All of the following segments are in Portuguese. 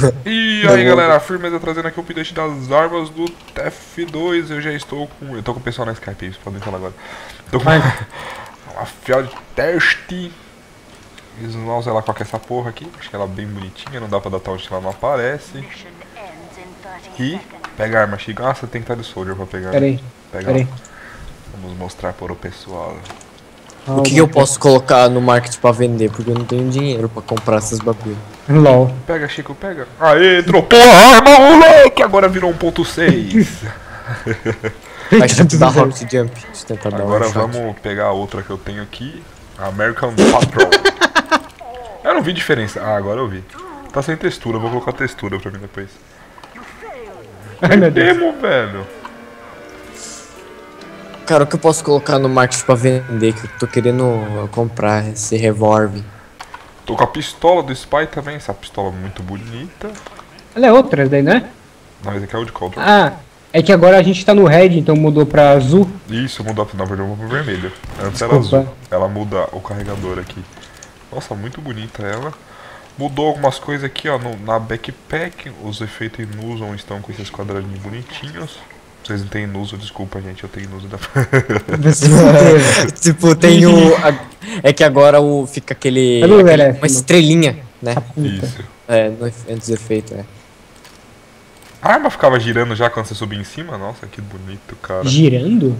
E aí galera, firmeza trazendo aqui o update das armas do TF2. Eu já estou com. Eu tô com o pessoal na Skype aí, vocês podem falar agora. Tô com uma fiel de teste. Eles não vão lá qual é essa porra aqui. Acho que ela é bem bonitinha, não dá pra dar taunt ela não aparece. E pega a arma, Chico. Ah, você tem que estar de soldier pra pegar. Pera aí, Pega pera aí. Vamos mostrar para o pessoal. O que, que eu posso colocar no market pra vender? Porque eu não tenho dinheiro pra comprar essas bagulho. LOL. Pega, Chico, pega. Aê, dropou a arma, moleque! Agora virou 1.6. Vai dar rocket jump. Deixa eu tentar dar Agora um shot. vamos pegar a outra que eu tenho aqui. American Patrol. eu não vi diferença. Ah, agora eu vi. Tá sem textura, vou colocar textura pra mim depois. Ai meu Deus. Demo, velho. Cara, o que eu posso colocar no market pra vender? Que eu tô querendo comprar esse revólver. Tô com a pistola do Spy também. Essa pistola é muito bonita. Ela é outra daí, né? Não, esse aqui é o de Control. Ah, é que agora a gente tá no red, então mudou pra azul. Isso, mudou. Na verdade, eu vou pro vermelho. Antes era Desculpa. azul. Ela muda o carregador aqui. Nossa, muito bonita ela. Mudou algumas coisas aqui, ó, no- na backpack. Os efeitos em Nuson estão com esses quadradinhos bonitinhos. Vocês não têm Nuso, desculpa, gente. Eu tenho Nuso da. tipo, tem o. a- é que agora o fica aquele. Cadê o aquele- LF, uma estrelinha, né? Isso. É, no, antes do efeito, é. A arma ficava girando já quando você subia em cima? Nossa, que bonito, cara. Girando?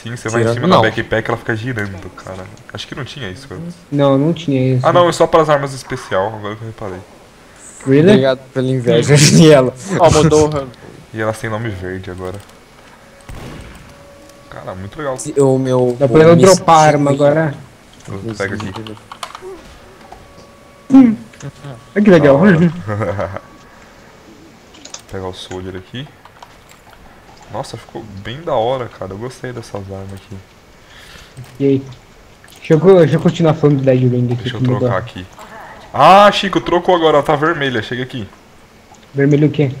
Sim, você vai em Girando, cima não. da backpack ela fica girando, cara. Acho que não tinha isso antes. Não, não tinha isso. Ah, não, é só para as armas especial, agora que eu reparei. Really? Obrigado pela inveja, Yellow. Ó, mudou. E elas têm nome verde agora. Cara, muito legal. O meu. Dá pra eu dropar a arma agora. Pega aqui. Olha que legal. Pegar o soldier aqui. Nossa, ficou bem da hora, cara. Eu gostei dessas armas aqui. E aí? Deixa eu, deixa eu continuar falando do Dead Ring aqui. Deixa eu mudou. trocar aqui. Ah, Chico, trocou agora, ela tá vermelha. Chega aqui. Vermelho o quê?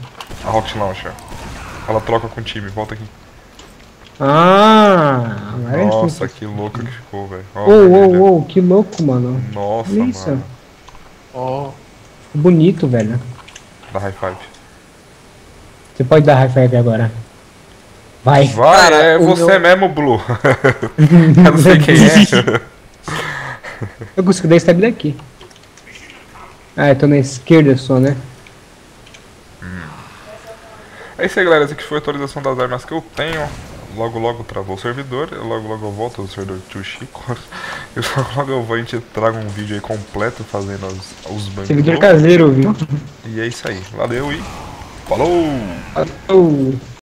A Rocket Launcher. Ela troca com o time, volta aqui. Ah, agora é Nossa, isso. que louco que ficou, velho. Ô, ô, ô, que louco, mano. Nossa, Olha isso. mano. Ó. Bonito, velho. Da high five. Você pode dar high five agora. Vai. Vai, Cara, é você meu- mesmo, Blue. eu não sei quem é. Eu consigo dar stab daqui. Ah, eu tô na esquerda só, né? É isso aí, galera. Essa aqui foi a atualização das armas que eu tenho. Logo, logo travou o servidor. Logo, logo eu volto ao servidor Tio Chico. E logo, logo eu vou a gente traga um vídeo aí completo fazendo os, os bangos. Servidor caseiro, viu? E é isso aí. Valeu e falou! Oh.